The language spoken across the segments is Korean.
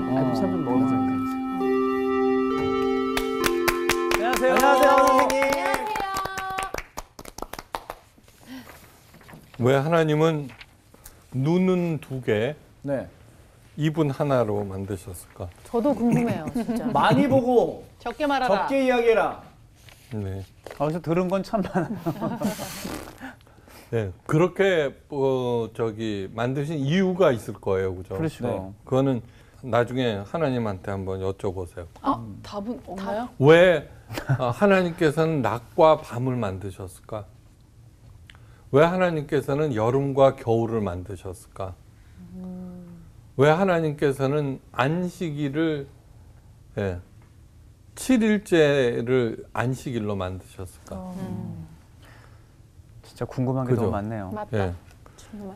그좀 먹어보자. 안녕하세요. 안녕하세요, 선생님. 왜 하나님은 눈은 두 개, 네. 입은 하나로 만드셨을까? 저도 궁금해요, 진짜. 많이 보고 적게 말하라. 적게 이야기해라. 네. 어디서 들은 건 참 많아요. 네. 그렇게 어, 저기 만드신 이유가 있을 거예요, 그죠? 그렇죠. 네. 그거는 나중에 하나님한테 한번 여쭤보세요. 아, 답은 없나요? 왜 어, 하나님께서는 낮과 밤을 만드셨을까? 왜 하나님께서는 여름과 겨울을 만드셨을까? 왜 하나님께서는 안식일을 예, 7일째를 안식일로 만드셨을까? 진짜 궁금한 게 그죠. 너무 많네요. 맞다. 예.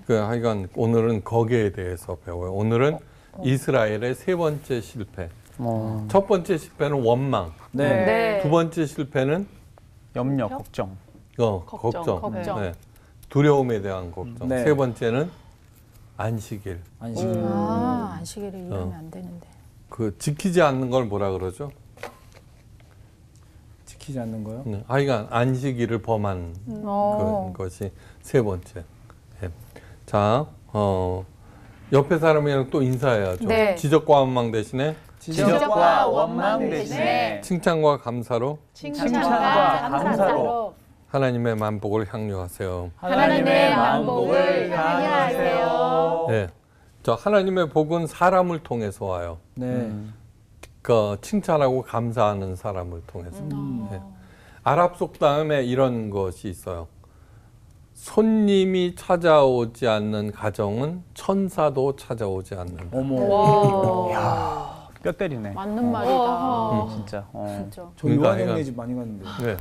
그 하여간 오늘은 거기에 대해서 배워요. 오늘은 이스라엘의 세 번째 실패. 어, 첫 번째 실패는 원망. 네. 네. 두 번째 실패는 염려, 걱정. 어, 걱정, 걱정. 걱정. 네. 두려움에 대한 걱정. 네. 세 번째는 안식일. 안식. 아, 안식일을 이러면 어. 안 되는데. 그 지키지 않는 걸 뭐라 그러죠? 지키지 않는 거요? 네. 하여간 안식일을 범한 어. 그 것이 세 번째. 예. 자, 어, 옆에 사람이랑 또 인사해야죠. 네. 지적과 원망 대신에 지적과 원망 대신에 칭찬과 감사로 칭찬과 감사로 하나님의 만복을 향유하세요. 하나님의 만복을 향유하세요. 네. 저 하나님의 복은 사람을 통해서 와요. 네. 음. 그 칭찬하고 감사하는 사람을 통해서. 음. 네. 아랍 속담에 이런 것이 있어요. 손님이 찾아오지 않는 가정은 천사도 찾아오지 않는다. 어머. 와. 뼈 때리네. 맞는 말이다. 진짜. 어. 진짜. 저 그러니까 요한 형네 집 많이 갔는데. 네.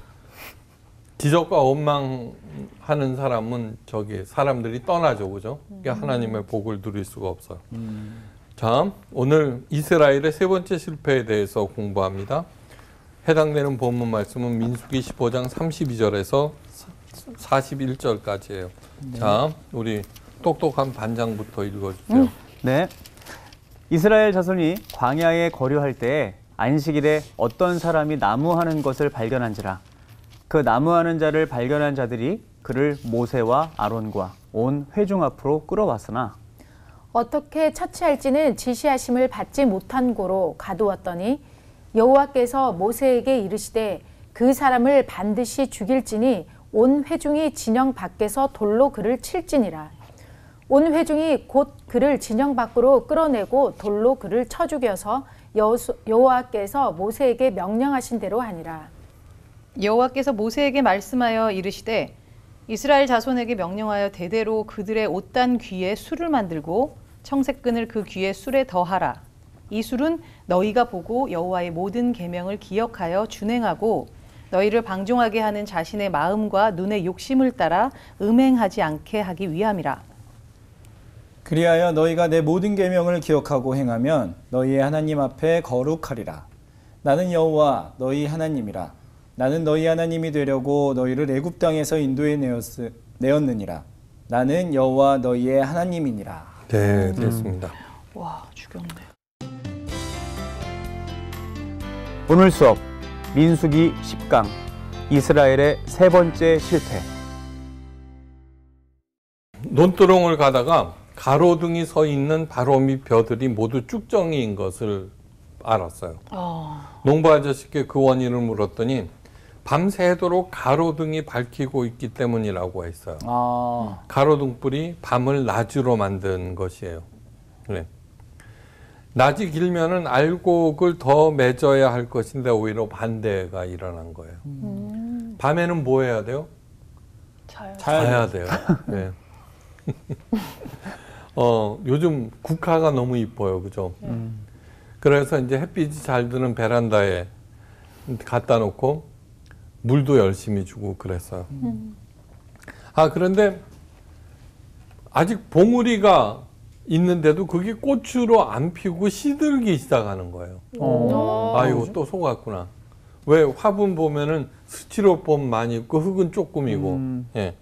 지적과 원망하는 사람은 저기 사람들이 떠나죠, 그죠? 그러니까 하나님의 복을 누릴 수가 없어요. 음. 자, 오늘 이스라엘의 세 번째 실패에 대해서 공부합니다. 해당되는 본문 말씀은 민수기 15장 32절에서 41절까지예요. 자, 우리 똑똑한 반장부터 읽어주세요. 네. 이스라엘 자손이 광야에 거류할 때에 안식일에 어떤 사람이 나무하는 것을 발견한지라. 그 나무하는 자를 발견한 자들이 그를 모세와 아론과 온 회중 앞으로 끌어왔으나 어떻게 처치할지는 지시하심을 받지 못한 고로 가두었더니 여호와께서 모세에게 이르시되 그 사람을 반드시 죽일지니 온 회중이 진영 밖에서 돌로 그를 칠지니라 온 회중이 곧 그를 진영 밖으로 끌어내고 돌로 그를 쳐 죽여서 여호와께서 모세에게 명령하신 대로 하니라 여호와께서 모세에게 말씀하여 이르시되 이스라엘 자손에게 명령하여 대대로 그들의 옷단 귀에 술을 만들고 청색끈을 그 귀에 술에 더하라. 이 술은 너희가 보고 여호와의 모든 계명을 기억하여 준행하고 너희를 방종하게 하는 자신의 마음과 눈의 욕심을 따라 음행하지 않게 하기 위함이라. 그리하여 너희가 내 모든 계명을 기억하고 행하면 너희의 하나님 앞에 거룩하리라. 나는 여호와 너희 하나님이라. 나는 너희 하나님이 되려고 너희를 애굽 땅에서 인도해 내었, 내었느니라. 나는 여호와 너희의 하나님이니라. 네, 됐습니다. 와 죽였네. 오늘 수업 민수기 10강 이스라엘의 세 번째 실패. 논두렁을 가다가 가로등이 서 있는 바로 밑 벼들이 모두 쭉정이인 것을 알았어요. 농부 아저씨께 그 원인을 물었더니 밤새도록 가로등이 밝히고 있기 때문이라고 했어요. 아, 가로등불이 밤을 낮으로 만든 것이에요. 네. 낮이 길면은 알곡을 더 맺어야 할 것인데 오히려 반대가 일어난 거예요. 밤에는 뭐 해야 돼요? 자요. 자야 돼요. 네. 어, 요즘 국화가 너무 이뻐요. 그죠? 그래서 이제 햇빛이 잘 드는 베란다에 갖다 놓고 물도 열심히 주고 그랬어요. 아, 그런데 아직 봉우리가 있는데도 그게 꽃으로 안 피고 시들기 시작하는 거예요. 어. 아이고 또 속았구나. 왜 화분 보면은 스티로폼 많이 있고 흙은 조금이고 음. 예.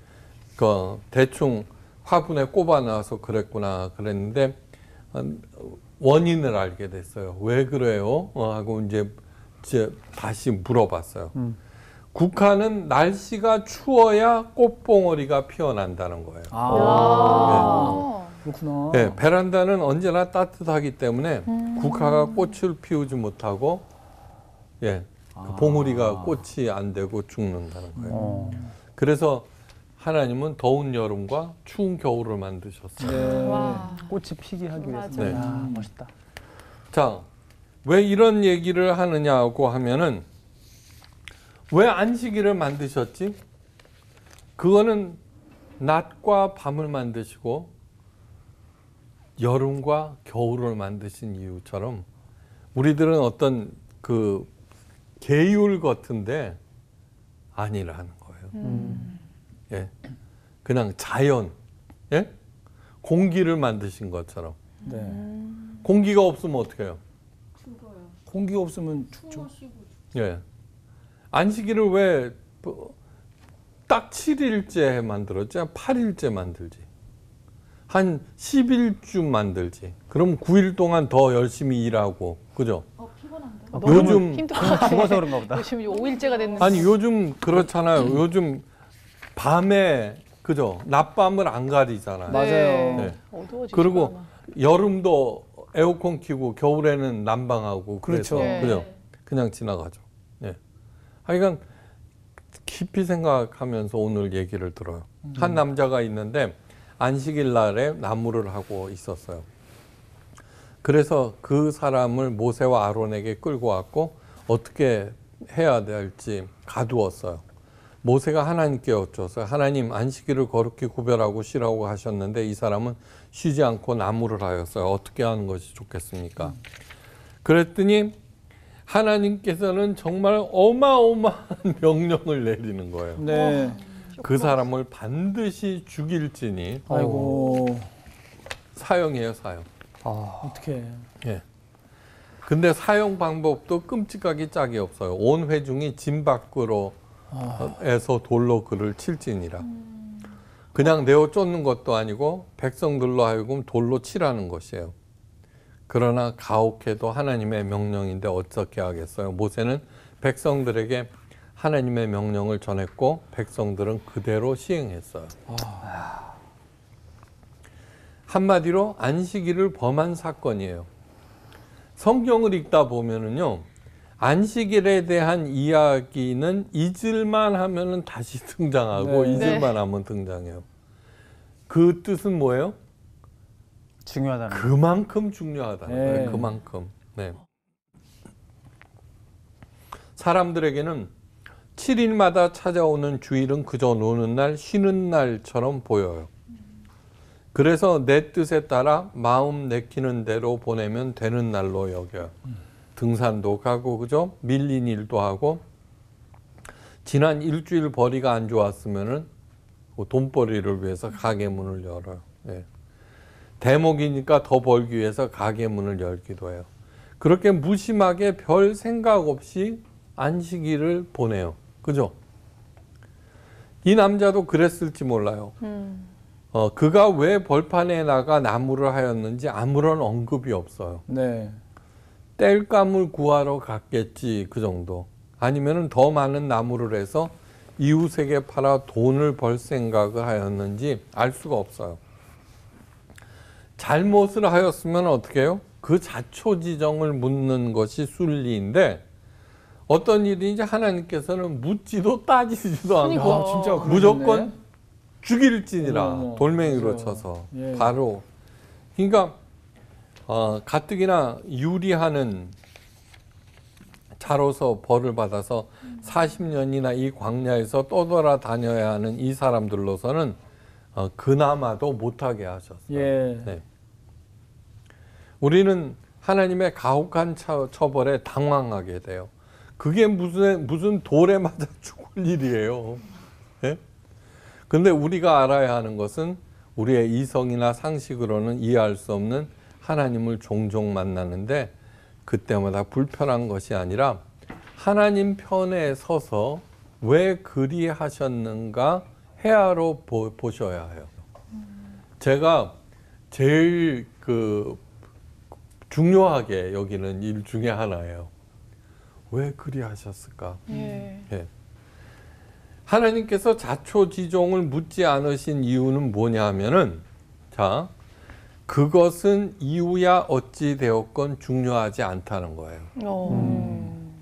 그 대충 화분에 꼽아 놔서 그랬구나 그랬는데 어, 원인을 알게 됐어요. 왜 그래요? 어, 하고 이제, 이제 다시 물어봤어요. 국화는 날씨가 추워야 꽃봉오리가 피어난다는 거예요. 아, 어. 그렇구나. 네, 베란다는 언제나 따뜻하기 때문에 국화가 꽃을 피우지 못하고 예, 그 봉우리가 꽃이 안 되고 죽는다는 거예요. 어. 그래서 하나님은 더운 여름과 추운 겨울을 만드셨어요. 네. 와. 꽃이 피게 하기 위해서. 맞아요. 야, 멋있다. 자, 왜 이런 얘기를 하느냐고 하면은 왜 안식일을 만드셨지? 그거는 낮과 밤을 만드시고 여름과 겨울을 만드신 이유처럼 우리들은 어떤 그 계율 같은데 아니라는 거예요. 예. 그냥 자연, 예? 공기를 만드신 것처럼. 네. 공기가 없으면 어떻게 해요? 공기가 없으면 죽죠. 예. 안식일을 왜 딱 7일째 만들었지? 8일째 만들지. 한 10일쯤 만들지. 그럼 9일 동안 더 열심히 일하고. 그죠? 요즘 힘들 죽어서 그런가 보다. 요즘 5일째가 됐는데 아니 요즘 그렇잖아요. 요즘 밤에 그죠? 낮밤을 안 가리잖아요. 맞아요. 네. 어두워지죠. 그리고 여름도 에어컨 켜고 겨울에는 난방하고 그래서 그렇죠. 네. 그죠? 그냥 지나가죠. 예. 하여간 깊이 생각하면서 오늘 얘기를 들어요. 한 남자가 있는데 안식일 날에 나무를 하고 있었어요. 그래서 그 사람을 모세와 아론에게 끌고 왔고 어떻게 해야 될지 가두었어요. 모세가 하나님께 여쭈었어요. 하나님 안식일을 거룩히 구별하고 쉬라고 하셨는데 이 사람은 쉬지 않고 나무를 하였어요. 어떻게 하는 것이 좋겠습니까? 그랬더니 하나님께서는 정말 어마어마한 명령을 내리는 거예요. 네. 그 사람을 반드시 죽일지니 아이고 사형이에요, 사형. 아, 어떻게? 예. 근데 사용 방법도 끔찍하기 짝이 없어요. 온 회중이 진 밖으로 에서 돌로 그를 칠지니라. 그냥 내어 쫓는 것도 아니고 백성들로 하여금 돌로 치라는 것이에요. 그러나 가혹해도 하나님의 명령인데 어떻게 하겠어요? 모세는 백성들에게 하나님의 명령을 전했고 백성들은 그대로 시행했어요. 한마디로 안식일을 범한 사건이에요. 성경을 읽다 보면은요, 안식일에 대한 이야기는 잊을만 하면은 다시 등장하고 네. 잊을만 하면 등장해요. 그 뜻은 뭐예요? 중요하다는. 거. 그만큼 중요하다는 네. 거예요. 그만큼. 네. 사람들에게는 7일마다 찾아오는 주일은 그저 노는 날, 쉬는 날처럼 보여요. 그래서 내 뜻에 따라 마음 내키는 대로 보내면 되는 날로 여겨요. 등산도 가고, 그죠? 밀린 일도 하고, 지난 일주일 벌이가 안 좋았으면은 그 돈벌이를 위해서 가게 문을 열어요. 예. 대목이니까 더 벌기 위해서 가게 문을 열기도 해요. 그렇게 무심하게 별 생각 없이 안식일을 보내요. 그죠? 이 남자도 그랬을지 몰라요. 어, 그가 왜 벌판에 나가 나무를 하였는지 아무런 언급이 없어요. 네. 땔감을 구하러 갔겠지 그 정도. 아니면은 더 많은 나무를 해서 이웃에게 팔아 돈을 벌 생각을 하였는지 알 수가 없어요. 잘못을 하였으면 어떻게 해요? 그 자초지정을 묻는 것이 순리인데 어떤 일인지 하나님께서는 묻지도 따지지도 않고 아, 진짜. 무조건 죽일지니라 어머, 돌멩이로 맞아요. 쳐서 예. 바로 그러니까 어, 가뜩이나 유리하는 자로서 벌을 받아서 40년이나 이 광야에서 떠돌아 다녀야 하는 이 사람들로서는 어, 그나마도 못하게 하셨어요. 예. 네. 우리는 하나님의 가혹한 처- 처벌에 당황하게 돼요. 그게 무슨 무슨 돌에 맞아 죽을 일이에요. 예? 근데 우리가 알아야 하는 것은 우리의 이성이나 상식으로는 이해할 수 없는 하나님을 종종 만나는데 그때마다 불편한 것이 아니라 하나님 편에 서서 왜 그리 하셨는가 헤아려 보, 보셔야 해요. 제가 제일 그 중요하게 여기는 일 중에 하나예요. 왜 그리하셨을까? 예. 예. 하나님께서 자초지종을 묻지 않으신 이유는 뭐냐 하면은 자 그것은 이유야 어찌 되었건 중요하지 않다는 거예요. 어.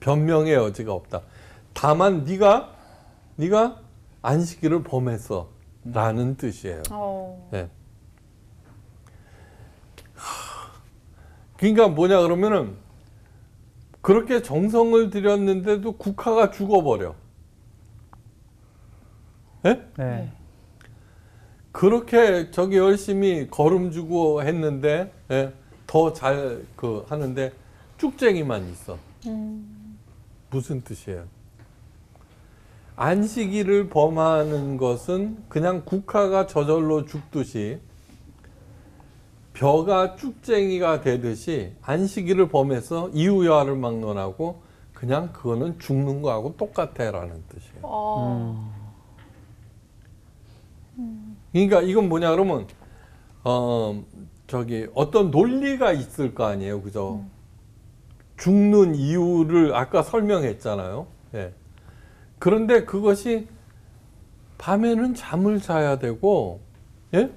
변명의 여지가 없다. 다만 네가 네가 안식일을 범했어라는 뜻이에요. 어. 네. 그러니까 뭐냐 그러면은 그렇게 정성을 들였는데도 국화가 죽어버려. 예? 네. 그렇게 저기 열심히 걸음 주고 했는데 예? 더 잘 그 하는데 쭉쟁이만 있어. 무슨 뜻이에요? 안식일을 범하는 것은 그냥 국화가 저절로 죽듯이 벼가 쭉쟁이가 되듯이 안식일을 범해서 이유야를 막론하고 그냥 그거는 죽는 거하고 똑같아라는 뜻이에요. 어. 그러니까 이건 뭐냐 그러면 어 저기 어떤 논리가 있을 거 아니에요, 그죠? 죽는 이유를 아까 설명했잖아요. 예. 그런데 그것이 밤에는 잠을 자야 되고, 예?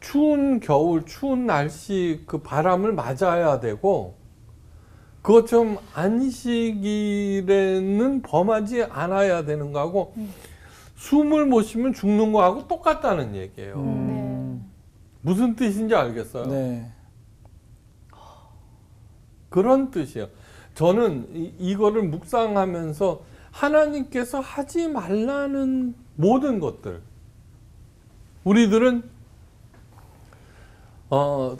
추운 겨울, 추운 날씨 그 바람을 맞아야 되고, 그것 좀 안식일에는 범하지 않아야 되는 거하고, 숨을 못 쉬면 죽는 거하고 똑같다는 얘기예요. 네. 무슨 뜻인지 알겠어요? 네. 그런 뜻이에요. 저는 이, 이거를 묵상하면서 하나님께서 하지 말라는 모든 것들 우리들은 어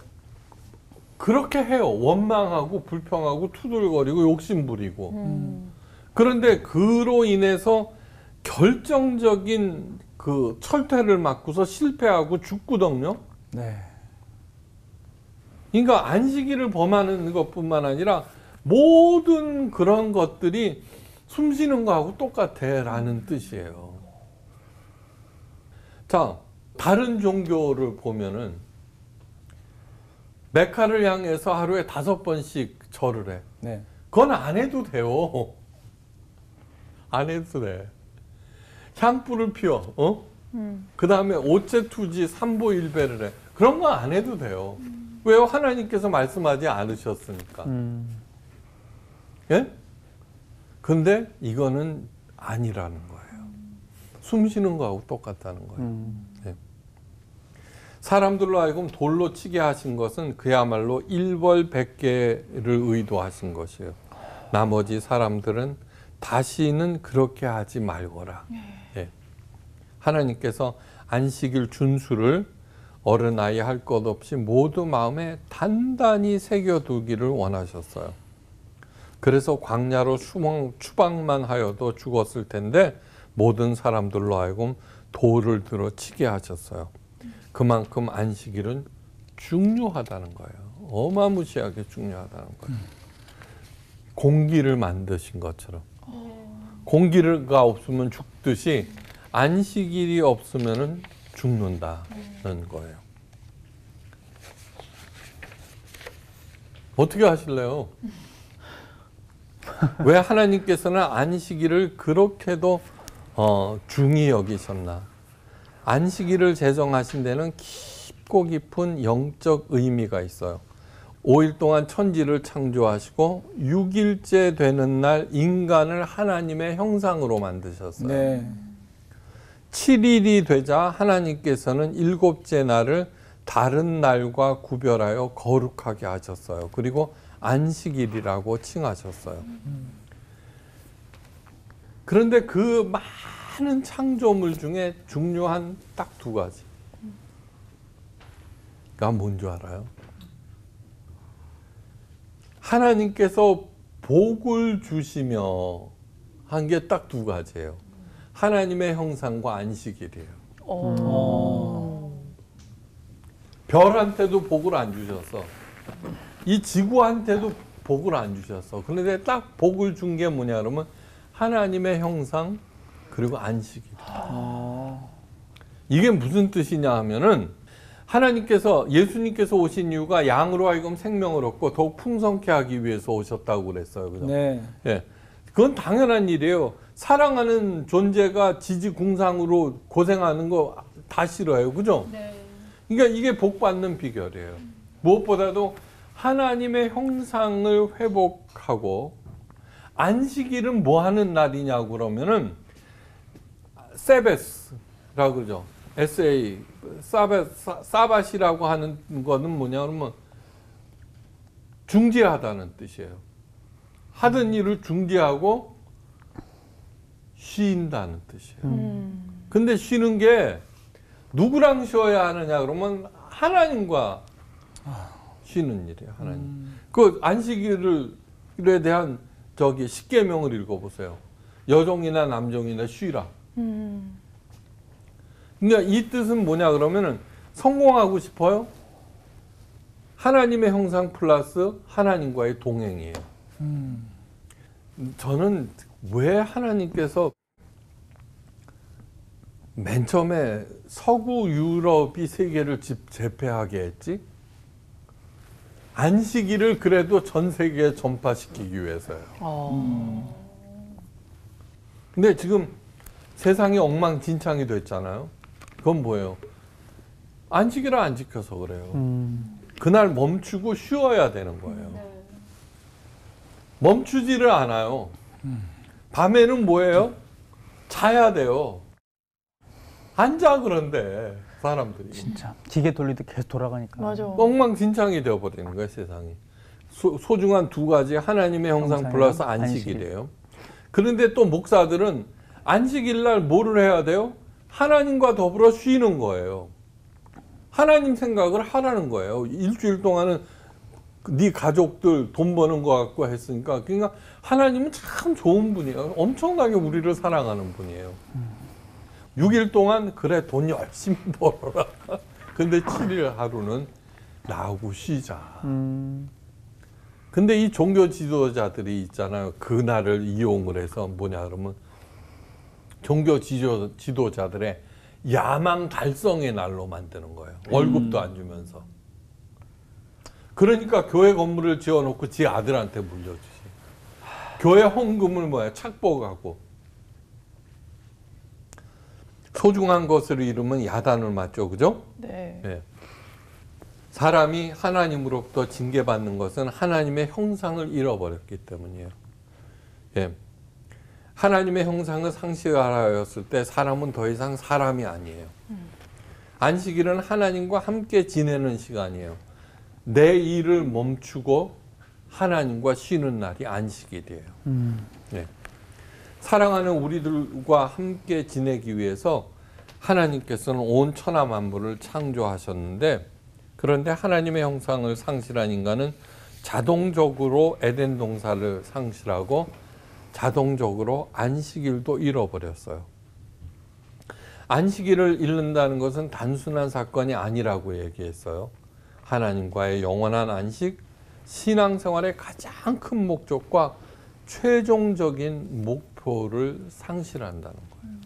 그렇게 해요. 원망하고 불평하고 투덜거리고 욕심 부리고. 음. 그런데 그로 인해서 결정적인 그 철퇴를 맞고서 실패하고 죽거든요. 네. 그러니까 안식일을 범하는 것뿐만 아니라 모든 그런 것들이 숨 쉬는 거하고 똑같아라는 뜻이에요. 자, 다른 종교를 보면은 메카를 향해서 하루에 다섯 번씩 절을 해. 네. 그건 안 해도 돼요. 안 해도 돼. 향불을 피워. 어? 그 다음에 오체투지 삼보일배를 해. 그런 거 안 해도 돼요. 왜요? 하나님께서 말씀하지 않으셨으니까. 음. 예? 근데 이거는 아니라는 거예요. 숨 쉬는 거하고 똑같다는 거예요. 음. 사람들로 하여금 돌로 치게 하신 것은 그야말로 일벌백계를 의도하신 것이에요. 나머지 사람들은 다시는 그렇게 하지 말거라. 예. 하나님께서 안식일 준수를 어른아이 할 것 없이 모두 마음에 단단히 새겨두기를 원하셨어요. 그래서 광야로 추방, 추방만 하여도 죽었을 텐데 모든 사람들로 하여금 돌을 들어 치게 하셨어요. 그만큼 안식일은 중요하다는 거예요. 어마무시하게 중요하다는 거예요. 공기를 만드신 것처럼. 공기가 없으면 죽듯이 안식일이 없으면 죽는다는 거예요. 어떻게 하실래요? 왜 하나님께서는 안식일을 그렇게도 어, 중히 여기셨나? 안식일을 제정하신 데는 깊고 깊은 영적 의미가 있어요. 5일 동안 천지를 창조하시고 6일째 되는 날 인간을 하나님의 형상으로 만드셨어요. 네. 7일이 되자 하나님께서는 일곱째 날을 다른 날과 구별하여 거룩하게 하셨어요. 그리고 안식일이라고 칭하셨어요. 그런데 그 많은 창조물 중에 중요한 딱 두 가지. 가 뭔 줄 알아요? 하나님께서 복을 주시며 한 게 딱 두 가지예요. 하나님의 형상과 안식일이에요. 어. 별한테도 복을 안 주셨어. 이 지구한테도 복을 안 주셨어. 그런데 딱 복을 준 게 뭐냐 그러면 하나님의 형상 그리고 안식일. 어. 이게 무슨 뜻이냐 하면은 하나님께서 예수님께서 오신 이유가 양으로 하여금 생명을 얻고 더욱 풍성케 하기 위해서 오셨다고 그랬어요. 그죠? 네. 예. 그건 당연한 일이에요. 사랑하는 존재가 지지공상으로 고생하는 거 다 싫어요. 그죠? 그러니까 이게 복 받는 비결이에요. 무엇보다도 하나님의 형상을 회복하고 안식일은 뭐 하는 날이냐고 그러면은 세베스라고 그러죠. SA 사베 사- 사바시라고 하는 거는 뭐냐 그러면 중지하다는 뜻이에요. 하던 일을 중지하고 쉰다는 뜻이에요. 근데 쉬는 게 누구랑 쉬어야 하느냐 그러면 하나님과 쉬는 일이에요. 하나님. 그 안식일에 대한 저기 십계명을 읽어보세요. 여종이나 남종이나 쉬라. 그러니까 이 뜻은 뭐냐 그러면은 성공하고 싶어요? 하나님의 형상 플러스 하나님과의 동행이에요. 저는 왜 하나님께서 맨 처음에 서구 유럽이 세계를 집 재패하게 했지? 안식일을 그래도 전 세계에 전파시키기 위해서요. 근데 지금 세상이 엉망진창이 됐잖아요. 그건 뭐예요? 안식일을 안 지켜서 그래요. 음, 그날 멈추고 쉬어야 되는 거예요. 멈추지를 않아요. 밤에는 뭐예요? 자야 돼요. 앉아 그런데 사람들이 진짜 기계 돌리듯 계속 돌아가니까. 맞아. 엉망진창이 되어버리는 거예요 세상이. 소, 소중한 두 가지 하나님의 형상 형상이랑 플러스 안식이래요. 그런데 또 목사들은 안식일 날 뭐를 해야 돼요? 하나님과 더불어 쉬는 거예요. 하나님 생각을 하라는 거예요. 일주일 동안은 네 가족들 돈 버는 거 갖고 했으니까 그러니까 하나님은 참 좋은 분이에요. 엄청나게 우리를 사랑하는 분이에요. 6일 동안 그래 돈 열심히 벌어라. 근데 7일 하루는 나하고 쉬자. 음, 근데 이 종교 지도자들이 있잖아요. 그 날을 이용을 해서 뭐냐 그러면 종교 지도, 지도자들의 야망 달성의 날로 만드는 거예요. 월급도 안 주면서. 그러니까 교회 건물을 지어놓고 지 아들한테 물려주지. 교회 헌금을 뭐야 착복하고 소중한 것을 잃으면 야단을 맞죠, 그죠? 네. 예. 사람이 하나님으로부터 징계받는 것은 하나님의 형상을 잃어버렸기 때문이에요. 예. 하나님의 형상을 상실하였을 때 사람은 더 이상 사람이 아니에요. 안식일은 하나님과 함께 지내는 시간이에요. 내 일을 멈추고 하나님과 쉬는 날이 안식일이에요. 음, 예. 사랑하는 우리들과 함께 지내기 위해서 하나님께서는 온 천하 만물을 창조하셨는데 그런데 하나님의 형상을 상실한 인간은 자동적으로 에덴 동사를 상실하고 자동적으로 안식일도 잃어버렸어요. 안식일을 잃는다는 것은 단순한 사건이 아니라고 얘기했어요. 하나님과의 영원한 안식, 신앙생활의 가장 큰 목적과 최종적인 목표를 상실한다는 거예요.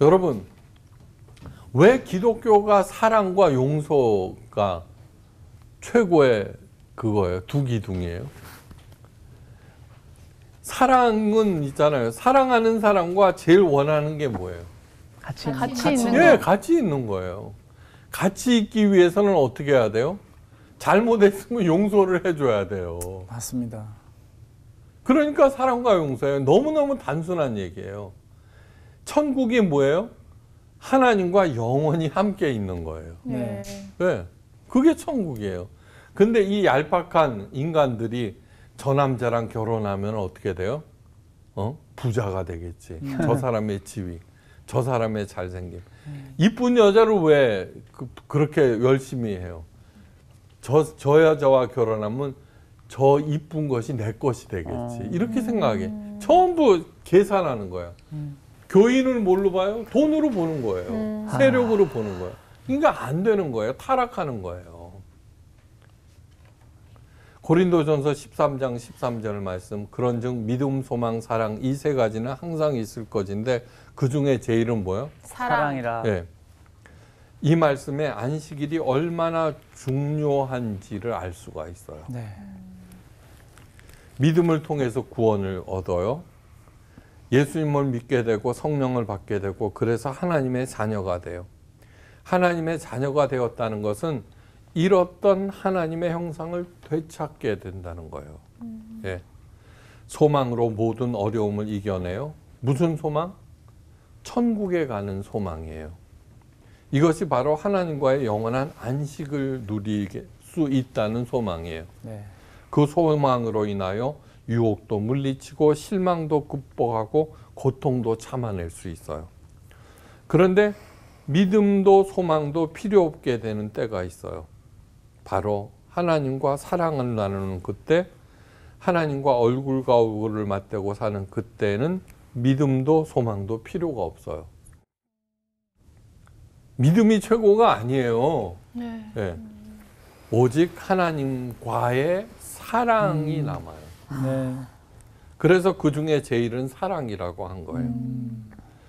여러분, 왜 기독교가 사랑과 용서가 최고의 그거예요? 두 기둥이에요. 사랑은 있잖아요. 사랑하는 사람과 제일 원하는 게 뭐예요? 같이 있는 같이 거. 있는 예, 거. 같이 있는 거예요. 같이 있기 위해서는 어떻게 해야 돼요? 잘못했으면 용서를 해줘야 돼요. 맞습니다. 그러니까 사랑과 용서예요. 너무너무 단순한 얘기예요. 천국이 뭐예요? 하나님과 영원히 함께 있는 거예요. 네. 네. 그게 천국이에요. 근데 이 얄팍한 인간들이 저 남자랑 결혼하면 어떻게 돼요? 어? 부자가 되겠지. 저 사람의 지위, 저 사람의 잘생김. 이쁜 여자를 왜 그, 그렇게 열심히 해요? 저, 저 여자와 결혼하면 저 이쁜 것이 내 것이 되겠지. 이렇게 생각해. 전부 계산하는 거야. 교인을 뭘로 봐요? 돈으로 보는 거예요. 세력으로 보는 거예요. 그러니까 안 되는 거예요. 타락하는 거예요. 고린도전서 13장 13절 말씀 그런즉 믿음 소망 사랑 이 세 가지는 항상 있을 것인데 그 중에 제일은 뭐요? 사랑이라. 예. 이 말씀에 안식일이 얼마나 중요한지를 알 수가 있어요. 네. 믿음을 통해서 구원을 얻어요. 예수님을 믿게 되고 성령을 받게 되고 그래서 하나님의 자녀가 돼요. 하나님의 자녀가 되었다는 것은 잃었던 하나님의 형상을 되찾게 된다는 거예요. 예. 소망으로 모든 어려움을 이겨내요. 무슨 소망? 천국에 가는 소망이에요. 이것이 바로 하나님과의 영원한 안식을 누릴 수 있다는 소망이에요. 네. 그 소망으로 인하여 유혹도 물리치고 실망도 극복하고 고통도 참아낼 수 있어요. 그런데 믿음도 소망도 필요 없게 되는 때가 있어요. 바로 하나님과 사랑을 나누는 그때, 하나님과 얼굴과 얼굴을 맞대고 사는 그때는 믿음도 소망도 필요가 없어요. 믿음이 최고가 아니에요. 예. 오직 하나님과의 사랑이 남아요. 네. 그래서 그 중에 제일은 사랑이라고 한 거예요.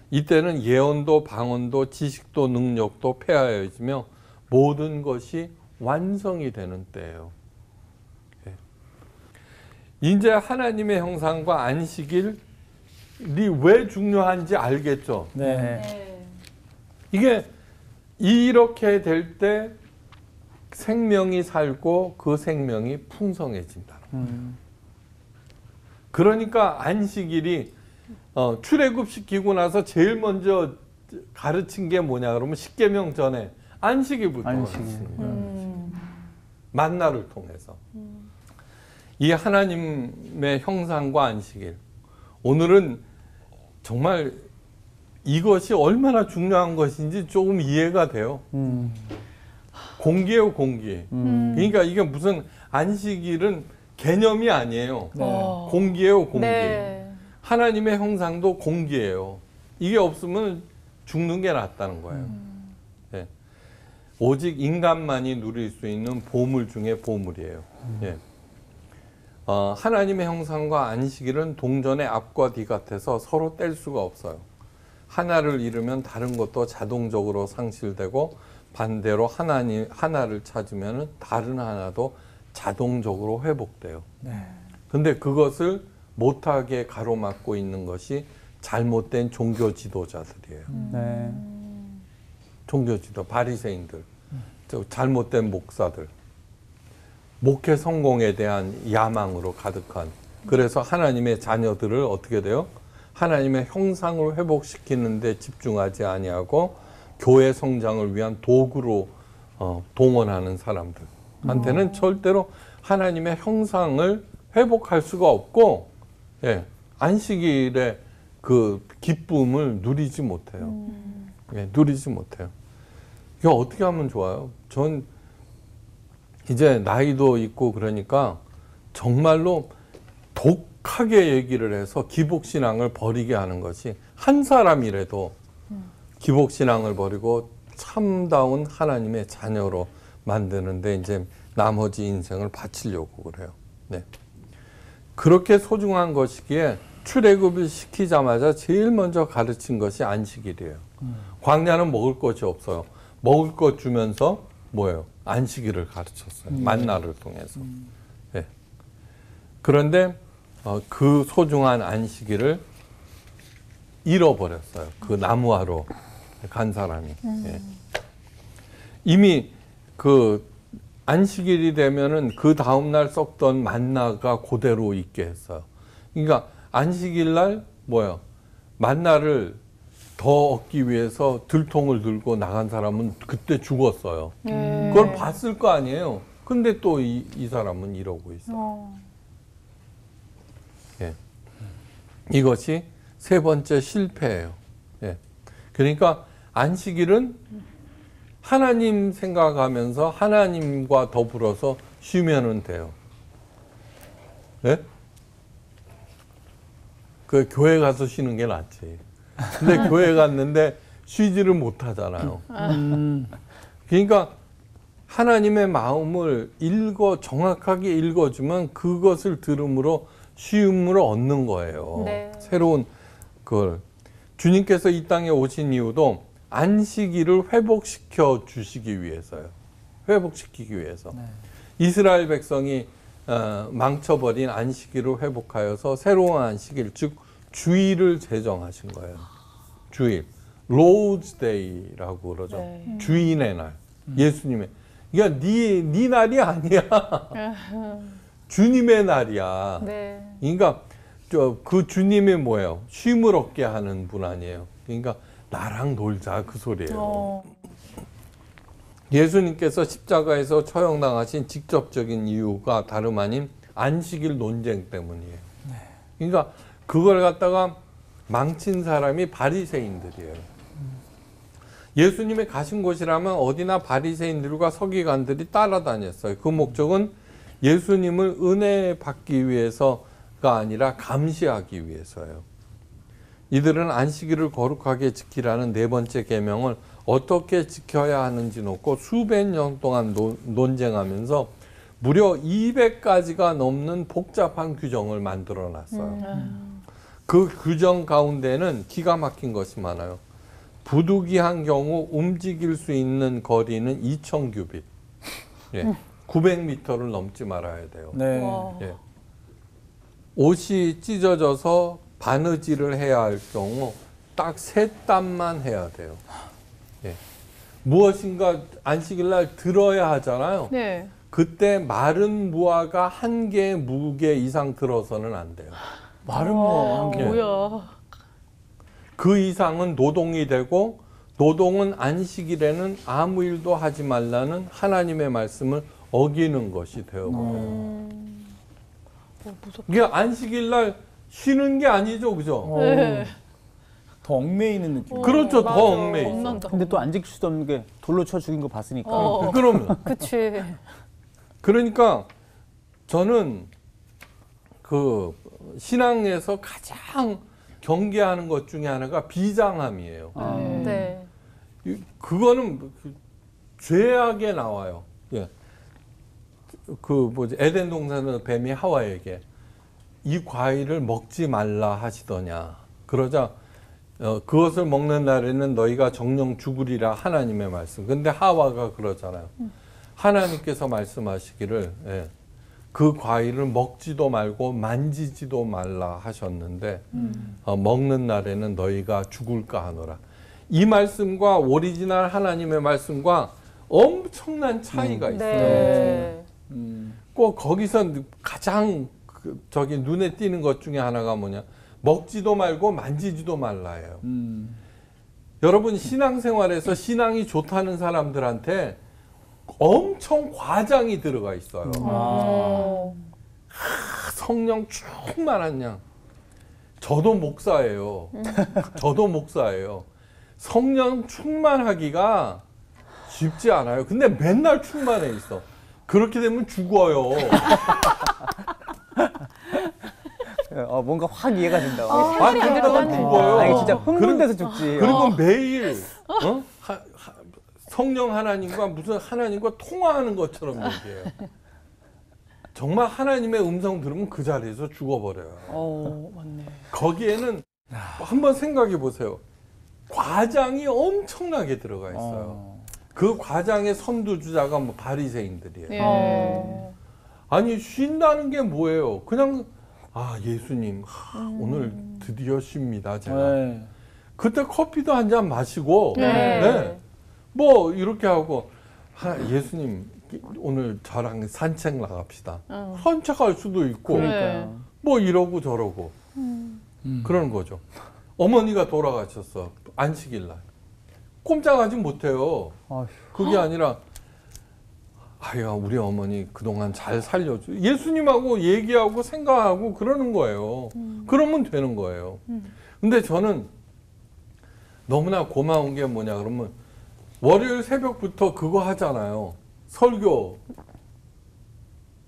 이때는 예언도 방언도 지식도 능력도 폐하여지며 모든 것이 완성이 되는 때예요. 예. 이제 하나님의 형상과 안식일이 왜 중요한지 알겠죠. 네. 이게 이렇게 될 때 생명이 살고 그 생명이 풍성해진다. 음. 그러니까 안식일이 어, 출애굽 시키고 나서 제일 먼저 가르친 게 뭐냐 그러면 십계명 전에 안식일부터 안식일. 음. 만나를 통해서 이 하나님의 형상과 안식일 오늘은 정말 이것이 얼마나 중요한 것인지 조금 이해가 돼요. 음. 공기예요, 공기. 음. 그러니까 이게 무슨 안식일은 개념이 아니에요. 네. 어. 공기예요, 공기. 네. 하나님의 형상도 공기예요. 이게 없으면 죽는 게 낫다는 거예요. 예. 오직 인간만이 누릴 수 있는 보물 중에 보물이에요. 예. 어, 하나님의 형상과 안식일은 동전의 앞과 뒤 같아서 서로 뗄 수가 없어요. 하나를 잃으면 다른 것도 자동적으로 상실되고 반대로 하나님 하나를 찾으면 다른 하나도 자동적으로 회복돼요. 네. 근데 그것을 못하게 가로막고 있는 것이 잘못된 종교 지도자들이에요. 네. 종교 지도 바리새인들, 저 잘못된 목사들, 목회 성공에 대한 야망으로 가득한. 그래서 하나님의 자녀들을 어떻게 돼요? 하나님의 형상을 회복시키는 데 집중하지 아니하고 교회 성장을 위한 도구로 어, 동원하는 사람들한테는 절대로 하나님의 형상을 회복할 수가 없고 예, 안식일의 그 기쁨을 누리지 못해요. 예, 누리지 못해요. 이거 어떻게 하면 좋아요? 전 이제 나이도 있고 그러니까 정말로 독하게 얘기를 해서 기복신앙을 버리게 하는 것이 한 사람이라도 기복신앙을 버리고 참다운 하나님의 자녀로 만드는데 이제 나머지 인생을 바치려고 그래요. 네. 그렇게 소중한 것이기에 출애굽을 시키자마자 제일 먼저 가르친 것이 안식일이에요. 광야는 먹을 것이 없어요. 먹을 것 주면서 뭐예요? 안식일을 가르쳤어요. 만나를 통해서. 예. 그런데 어, 그 소중한 안식일을 잃어버렸어요. 그 나무하러 간 사람이. 예. 이미 그 안식일이 되면은 그 다음날 썩던 만나가 그대로 있게 했어요. 그러니까 안식일 날 뭐야? 만나를 더 얻기 위해서 들통을 들고 나간 사람은 그때 죽었어요. 네. 그걸 봤을 거 아니에요. 근데 또 이 이 사람은 이러고 있어요. 어. 예. 이것이 세 번째 실패예요. 예. 그러니까 안식일은 하나님 생각하면서 하나님과 더불어서 쉬면은 돼요. 예? 그 교회 가서 쉬는 게 낫지. 근데 교회 갔는데 쉬지를 못하잖아요. 음. 그러니까 하나님의 마음을 읽어 정확하게 읽어주면 그것을 들음으로 쉼을 얻는 거예요. 네. 새로운 그걸 주님께서 이 땅에 오신 이유도 안식일을 회복시켜 주시기 위해서요. 회복시키기 위해서 이스라엘 백성이 어, 망쳐버린 안식일을 회복하여서 새로운 안식일 즉 주일을 제정하신 거예요. 주일 Lord's Day라고 그러죠. 네. 주인의 날. 예수님의. 그러니까 네, 네 날이 아니야. 주님의 날이야. 네. 그러니까 저그 주님이 뭐예요? 쉼을 얻게 하는 분 아니에요. 그러니까 나랑 놀자 그 소리예요. 어. 예수님께서 십자가에서 처형당하신 직접적인 이유가 다름 아닌 안식일 논쟁 때문이에요. 그러니까 그걸 갖다가 망친 사람이 바리새인들이에요. 예수님의 가신 곳이라면 어디나 바리새인들과 서기관들이 따라다녔어요. 그 목적은 예수님을 은혜 받기 위해서가 아니라 감시하기 위해서예요. 이들은 안식일을 거룩하게 지키라는 네 번째 계명을 어떻게 지켜야 하는지 놓고 수백 년 동안 논- 논쟁하면서 무려 200가지가 넘는 복잡한 규정을 만들어 놨어요. 그 규정 가운데는 기가 막힌 것이 많아요. 부득이한 경우 움직일 수 있는 거리는 2,000규빗. 예. 900m를 넘지 말아야 돼요. 네. 와. 예. 옷이 찢어져서 바느질을 해야 할 경우 딱 세 땀만 해야 돼요. 예. 무엇인가 안식일 날 들어야 하잖아요. 네. 그때 마른 무화가 한 개의 무게 이상 들어서는 안 돼요. 말은 뭐 한 개. 뭐야. 그 이상은 노동이 되고 노동은 안식일에는 아무 일도 하지 말라는 하나님의 말씀을 어기는 것이 되어버려요. 어, 무섭. 이게 안식일 날 쉬는 게 아니죠, 그죠? 어, 네. 더 얽매이는 느낌. 그렇죠, 맞아. 더 얽매이. 겁난다. 근데 또 안 지킬 수도 없는 게 돌로 쳐 죽인 거 봤으니까. 어. 그러면 그치. 그러니까 저는 그 신앙에서 가장 경계하는 것 중에 하나가 비장함이에요. 아. 네. 네. 이- 그거는 그 죄악에 나와요. 예. 그 뭐지 에덴 동산에서 뱀이 하와에게 이 과일을 먹지 말라 하시더냐. 그러자 어, 그것을 먹는 날에는 너희가 정령 죽으리라 하나님의 말씀. 근데 하와가 그러잖아요. 하나님께서 말씀하시기를 예, 그 과일을 먹지도 말고 만지지도 말라 하셨는데 어, 먹는 날에는 너희가 죽을까 하노라. 이 말씀과 오리지널 하나님의 말씀과 엄청난 차이가 있어요. 네. 음. 꼭 거기서 가장 그 저기 눈에 띄는 것 중에 하나가 뭐냐? 먹지도 말고 만지지도 말라예요. 음. 여러분 신앙생활에서 신앙이 좋다는 사람들한테 엄청 과장이 들어가 있어요. 어. 성령 충만한 양. 저도 목사예요. 저도 목사예요. 성령 충만하기가 쉽지 않아요. 근데 맨날 충만해 있어. 그렇게 되면 죽어요. 어, 뭔가 확 이해가 된다. 어, 아, 그러다가. 죽어요. 아, 이게 진짜 흥분돼서 죽지. 그리고 매일 어? 하- 하- 성령 하나님과 무슨 하나님과 통화하는 것처럼 얘기해요. 정말 하나님의 음성 들으면 그 자리에서 죽어버려요. 어, 맞네. 거기에는 한번 생각해 보세요. 과장이 엄청나게 들어가 있어요. 어. 그 과장의 선두주자가 뭐 바리새인들이에요. 예. 어. 아니 쉰다는 게 뭐예요? 그냥 아 예수님 하, 오늘 드디어 쉽니다 제가. 네. 그때 커피도 한 잔 마시고 네. 네. 뭐 이렇게 하고 하, 예수님 오늘 저랑 산책 나갑시다. 어. 산책할 수도 있고 그러니까요. 뭐 이러고 저러고 음. 그런 거죠. 어머니가 돌아가셨어 안식일 날 꼼짝하지 못해요. 아휴. 그게 아니라 아야 우리 어머니 그동안 잘 살려줘 예수님하고 얘기하고 생각하고 그러는 거예요. 그러면 되는 거예요. 근데 저는 너무나 고마운 게 뭐냐 그러면 월요일 새벽부터 그거 하잖아요. 설교.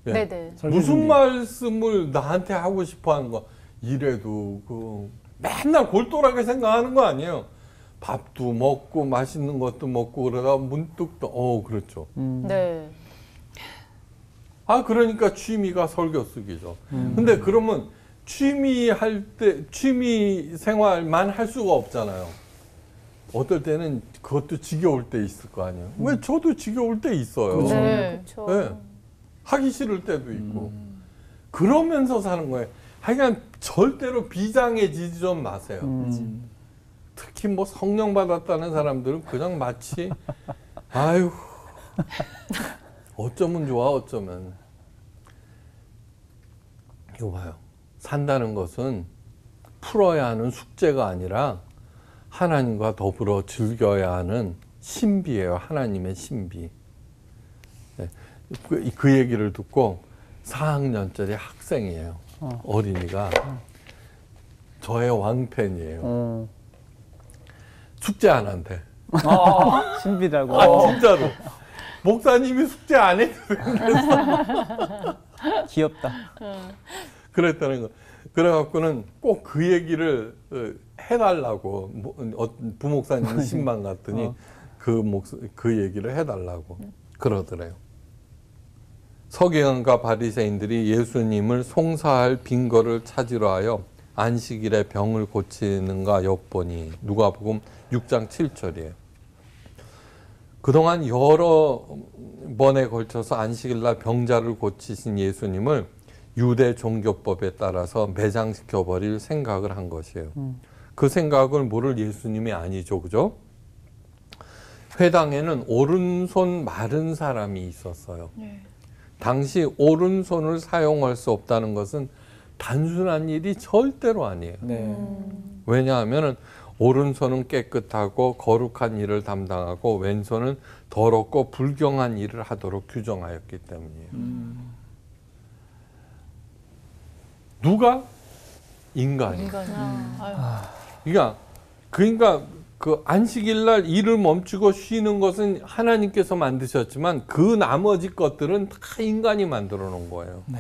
예. 네네. 무슨. 말씀을 나한테 하고 싶어 하는 거 이래도 그 맨날 골똘하게 생각하는 거 아니에요. 밥도 먹고 맛있는 것도 먹고 그러다 문득 또, 어, 그렇죠. 네. 아, 그러니까 취미가 설교 쓰기죠. 근데 그러면 취미 할 때, 취미 생활만 할 수가 없잖아요. 어떨 때는 그것도 지겨울 때 있을 거 아니에요. 왜 저도 지겨울 때 있어요. 네. 그렇죠. 네. 하기 싫을 때도 있고. 그러면서 사는 거예요. 하여간 절대로 비장해지지 좀 마세요. 음. 특히 뭐 성령 받았다는 사람들은 그냥 마치 아유 어쩌면 좋아 어쩌면 이거 봐요 산다는 것은 풀어야 하는 숙제가 아니라 하나님과 더불어 즐겨야 하는 신비예요 하나님의 신비 네. 그, 그 얘기를 듣고 4학년짜리 학생이에요 어. 어린이가 저의 왕팬이에요 어. 숙제 안 한대. 신비라고. 아 진짜로. 목사님이 숙제 안 해도 귀엽다. 그랬다는 거. 그래갖고는 꼭 그 얘기를 어, 해달라고 뭐, 어, 부목사님 신방 갔더니 어. 그 목, 그 얘기를 해달라고 그러더래요. 서기관과 바리새인들이 예수님을 송사할 빈거를 찾으려 하여 안식일에 병을 고치는가 엿보니 누가복음 6장 7절이에요. 그동안 여러 번에 걸쳐서 안식일날 병자를 고치신 예수님을 유대 종교법에 따라서 매장시켜 버릴 생각을 한 것이에요. 그 생각을 모를 예수님이 아니죠, 그죠? 회당에는 오른손 마른 사람이 있었어요. 당시 오른손을 사용할 수 없다는 것은 단순한 일이 절대로 아니에요. 네. 왜냐하면 오른손은 깨끗하고 거룩한 일을 담당하고 왼손은 더럽고 불경한 일을 하도록 규정하였기 때문이에요. 누가? 인간이. 그러니까 그러니까 그 안식일 날 일을 멈추고 쉬는 것은 하나님께서 만드셨지만 그 나머지 것들은 다 인간이 만들어 놓은 거예요. 네.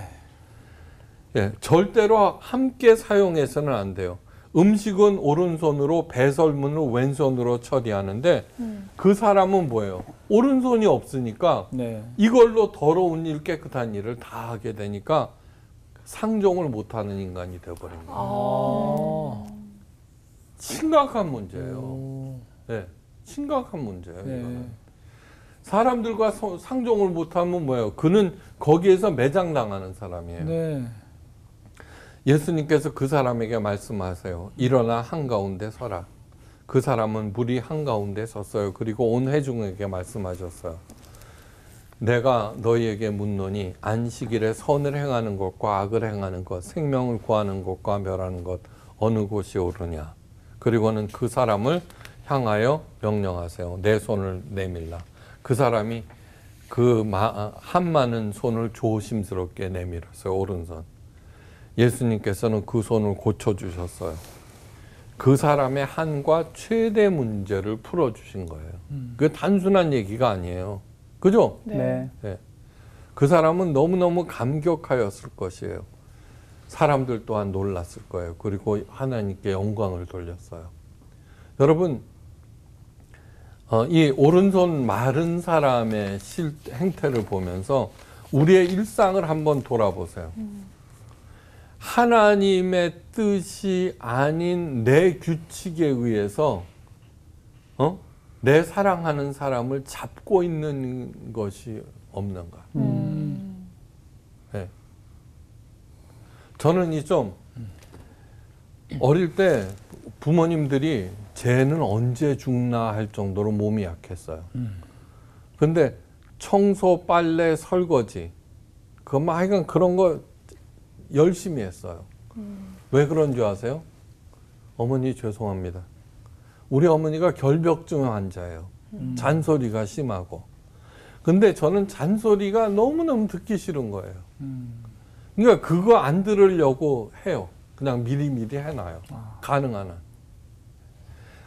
예, 절대로 함께 사용해서는 안 돼요. 음식은 오른손으로 배설문을 왼손으로 처리하는데 그 사람은 뭐예요? 오른손이 없으니까 네. 이걸로 더러운 일, 깨끗한 일을 다 하게 되니까 상종을 못하는 인간이 되어버린 거예요. 어. 심각한 문제예요. 오. 네, 심각한 문제예요. 네. 이거는. 사람들과 소- 상종을 못하면 뭐예요? 그는 거기에서 매장 당하는 사람이에요. 네. 예수님께서 그 사람에게 말씀하세요. 일어나 한가운데 서라. 그 사람은 물이 한가운데 섰어요. 그리고 온 회중에게 말씀하셨어요. 내가 너희에게 묻노니 안식일에 선을 행하는 것과 악을 행하는 것, 생명을 구하는 것과 멸하는 것 어느 곳이 옳으냐. 그리고는 그 사람을 향하여 명령하세요. 내 손을 내밀라. 그 사람이 그 한 많은 손을 조심스럽게 내밀었어요. 오른손. 예수님께서는 그 손을 고쳐주셨어요. 그 사람의 한과 최대 문제를 풀어주신 거예요. 그 단순한 얘기가 아니에요. 그죠? 네. 네. 그 사람은 너무너무 감격하였을 것이에요. 사람들 또한 놀랐을 거예요. 그리고 하나님께 영광을 돌렸어요. 여러분, 어, 이 오른손 마른 사람의 실, 행태를 보면서 우리의 일상을 한번 돌아보세요. 하나님의 뜻이 아닌 내 규칙에 의해서 어? 내 사랑하는 사람을 잡고 있는 것이 없는가? 네. 저는 이 좀 어릴 때 부모님들이 쟤는 언제 죽나 할 정도로 몸이 약했어요. 근데 청소, 빨래, 설거지 그뭐 하여간 그런 거 열심히 했어요. 왜 그런 줄 아세요? 어머니 죄송합니다. 우리 어머니가 결벽증 환자예요. 잔소리가 심하고. 근데 저는 잔소리가 너무너무 듣기 싫은 거예요. 그러니까 그거 안 들으려고 해요. 그냥 미리미리 해놔요. 가능한 한.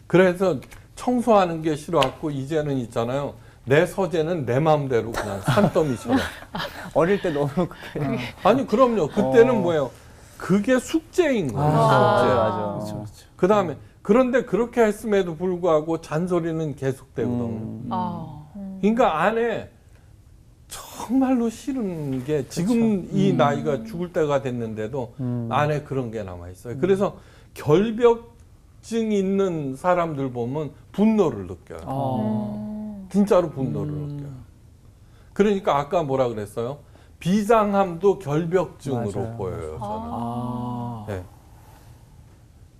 그래서 청소하는 게 싫어갖고 이제는 있잖아요. 내 서재는 내 마음대로 그냥 산더미처럼. 어릴 때 너무 그렇게. 아니 그럼요. 그때는 어. 뭐예요? 그게 숙제인 거예요. 맞아, 숙제. 맞아. 그렇죠, 그렇죠. 그 다음에 그런데 그렇게 했음에도 불구하고 잔소리는 계속되거든요. 음. 아. 그러니까 안에 정말로 싫은 게 지금 이 나이가 죽을 때가 됐는데도 음. 안에 그런 게 남아 있어요. 그래서 결벽증 있는 사람들 보면 분노를 느껴요. 아. 진짜로 분노를 느껴요. 그러니까 아까 뭐라 그랬어요? 비장함도 결벽증으로 맞아요. 보여요. 저는. 아. 네.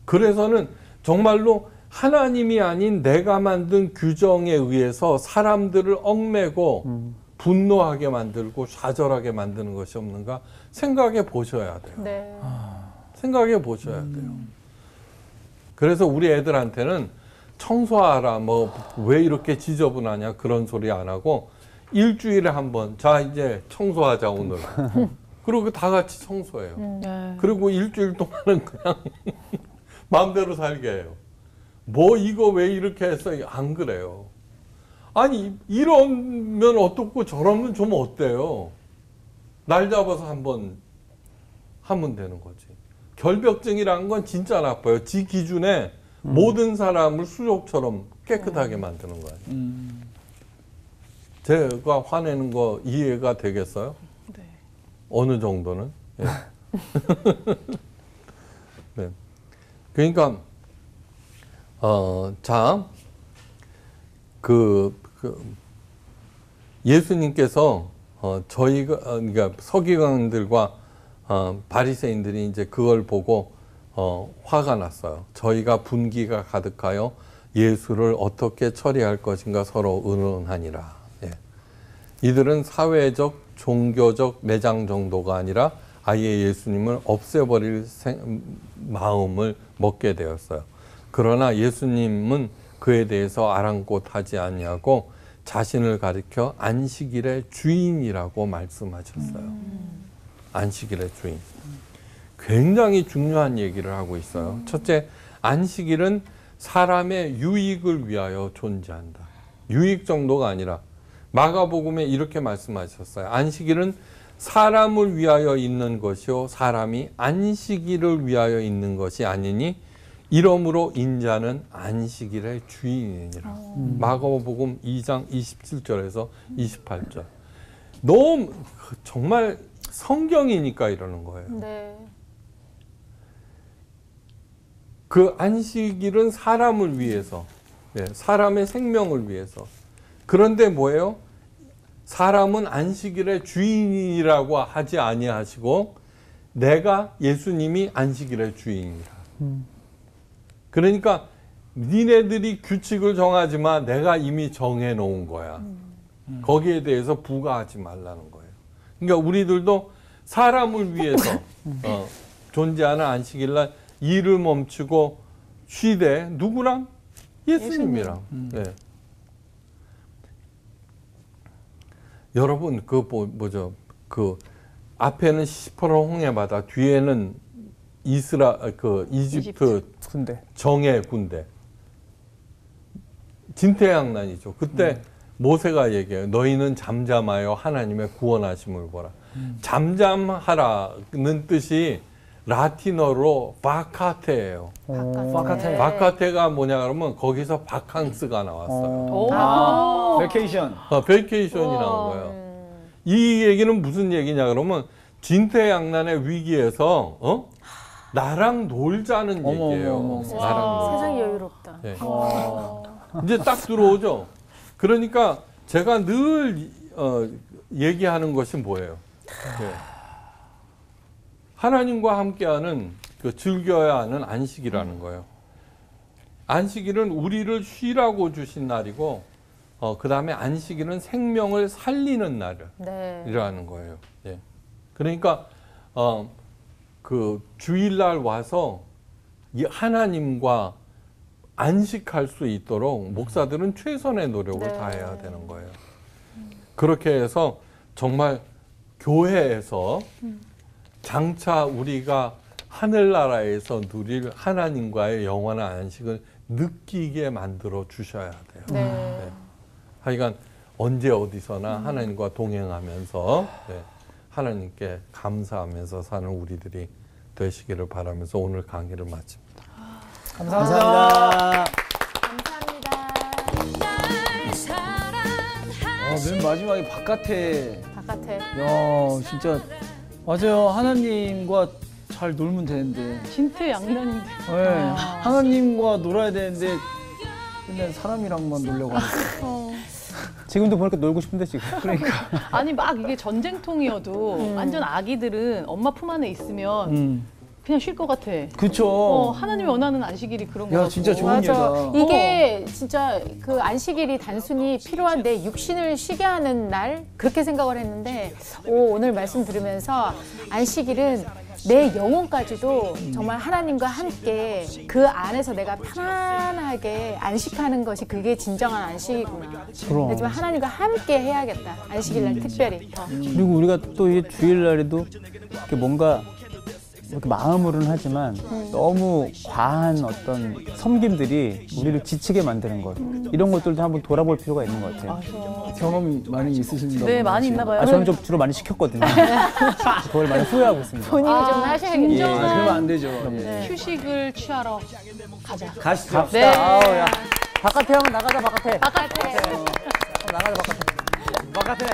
그래서는 정말로 하나님이 아닌 내가 만든 규정에 의해서 사람들을 얽매고 음. 분노하게 만들고 좌절하게 만드는 것이 없는가 생각해 보셔야 돼요. 네. 생각해 보셔야 돼요. 그래서 우리 애들한테는 청소하라, 뭐, 왜 이렇게 지저분하냐, 그런 소리 안 하고, 일주일에 한 번, 자, 이제 청소하자, 오늘. 그리고 다 같이 청소해요. 네. 그리고 일주일 동안은 그냥 마음대로 살게 해요. 뭐 이거 왜 이렇게 했어? 안 그래요. 아니 이러면 어떻고 저러면 좀 어때요? 날 잡아서 한번 하면 되는 거지. 결벽증이라는 건 진짜 나빠요. 지 기준에 모든 사람을 수족처럼 깨끗하게 만드는 거예요. 음. 제가 화내는 거 이해가 되겠어요? 네. 어느 정도는. 예. 네. 그러니까 어, 자, 그, 그 예수님께서 어, 저희가 어, 그러니까 서기관들과 어, 바리새인들이 이제 그걸 보고 어, 화가 났어요. 저희가 분기가 가득하여 예수를 어떻게 처리할 것인가 서로 의논하니라. 예. 이들은 사회적, 종교적 매장 정도가 아니라 아예 예수님을 없애버릴 생- 마음을 먹게 되었어요. 그러나 예수님은 그에 대해서 아랑곳하지 아니하고 자신을 가리켜 안식일의 주인이라고 말씀하셨어요. 안식일의 주인. 굉장히 중요한 얘기를 하고 있어요. 첫째, 안식일은 사람의 유익을 위하여 존재한다. 유익 정도가 아니라 마가복음에 이렇게 말씀하셨어요. 안식일은 사람을 위하여 있는 것이요 사람이 안식일을 위하여 있는 것이 아니니 이러므로 인자는 안식일의 주인이니라. 마가복음 2장 27절에서 28절. 너무 정말 성경이니까 이러는 거예요. 네. 그 안식일은 사람을 위해서, 네, 사람의 생명을 위해서. 그런데 뭐예요? 사람은 안식일의 주인이라고 하지 아니하시고 내가 예수님이 안식일의 주인이라. 그러니까 니네들이 규칙을 정하지만 내가 이미 정해 놓은 거야. 거기에 대해서 부과하지 말라는 거예요. 그러니까 우리들도 사람을 위해서 어, 존재하는 안식일날 일을 멈추고 쉬되 누구랑 예수님이랑. 네. 여러분 그 뭐, 뭐죠 그 앞에는 시퍼런 홍해바다 뒤에는 이스라 그 이집트 군대. 정예 군대 진퇴양난이죠. 그때 모세가 얘기해요. 너희는 잠잠하여 하나님의 구원하심을 보라. 잠잠하라는 뜻이 라틴어로 바카테예요. 바카테. 바카테가 뭐냐 그러면 거기서 바캉스가 나왔어요. 오. 아, vacation. 어, vacation이 나온 거예요. 이 얘기는 무슨 얘기냐 그러면 진퇴양난의 위기에서 어? 나랑 놀자는 어머, 얘기예요. 어머, 어머. 나랑. 세상이 여유롭다. 예. 와. 이제 딱 들어오죠. 그러니까 제가 늘 어, 얘기하는 것이 뭐예요? 예. 하나님과 함께하는 그 즐겨야 하는 안식이라는 거예요. 안식일은 우리를 쉬라고 주신 날이고, 어, 그 다음에 안식일은 생명을 살리는 네. 날이라는 거예요. 예. 그러니까 어, 그 주일날 와서 이 하나님과 안식할 수 있도록 목사들은 최선의 노력을 네. 다해야 되는 거예요. 그렇게 해서 정말 교회에서 장차 우리가 하늘나라에서 누릴 하나님과의 영원한 안식을 느끼게 만들어 주셔야 돼요. 네. 하여간 언제 어디서나 하나님과 동행하면서 네, 하나님께 감사하면서 사는 우리들이 되시기를 바라면서 오늘 강의를 마칩니다. 감사합니다. 감사합니다. 어, 맨 마지막에 바깥에 바깥에. 야 진짜 맞아요 하나님과 잘 놀면 되는데 진트 양면인데. 네, 하나님과 놀아야 되는데 맨날 사람이랑만 놀려고 하니까 지금도 보니까 놀고 싶은데 지금. 그러니까 아니 막 이게 전쟁통이어도 완전 아기들은 엄마 품 안에 있으면 음 그냥 쉴 것 같아. 그쵸 어, 하나님이 원하는 안식일이 그런 거 야. 진짜 좋은 맞아. 예다 이게 진짜 그 안식일이 단순히 필요한 내 육신을 쉬게 하는 날 그렇게 생각을 했는데 오, 오늘 말씀 들으면서 안식일은 내 영혼까지도 정말 하나님과 함께 그 안에서 내가 편안하게 안식하는 것이 그게 진정한 안식이구나. 그럼. 하지만 하나님과 함께 해야겠다. 안식일 날 특별히 더. 그리고 우리가 또 이 주일날에도 이렇게 뭔가 이렇게 마음으로는 하지만 너무 과한 어떤 섬김들이 우리를 지치게 만드는 것 이런 것들도 한번 돌아볼 필요가 있는 것 같아요. 경험이 많이 있으신가 네, 많이. 있나 봐요. 아, 저는 좀 주로 많이 시켰거든요. 그걸 많이 후회하고 있습니다. 본인이 좀 아, 하셔야겠네요. 예, 진정한 그러면 안 되죠 예. 휴식을 취하러 가자. 가시죠 네. 아우, 야. 바깥에 한번 나가자, 바깥에. 바깥에. 나가자, 바깥에. 바깥에